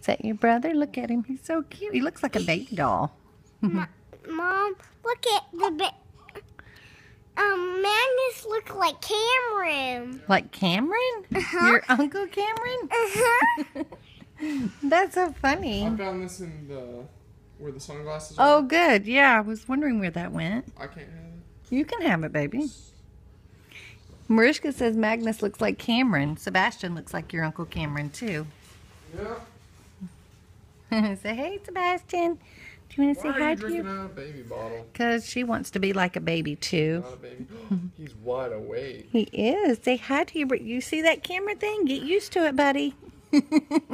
Is that your brother? Look at him. He's so cute. He looks like a baby doll. Mom, look at the ba- um Magnus look like Cameron. Like Cameron? Uh-huh. Your Uncle Cameron? Uh-huh. That's so funny. I found this in the where the sunglasses are. Oh, are. good. Yeah, I was wondering where that went. I can't have it. You can have it, baby. Maurishka says Magnus looks like Cameron. Sebastian looks like your Uncle Cameron, too. Yeah. say, hey, Sebastian. Do you want to say Why hi to you? out of a baby bottle? Because she wants to be like a baby, too. Not a baby. He's wide awake. He is. Say hi to you. You see that camera thing? Get used to it, buddy.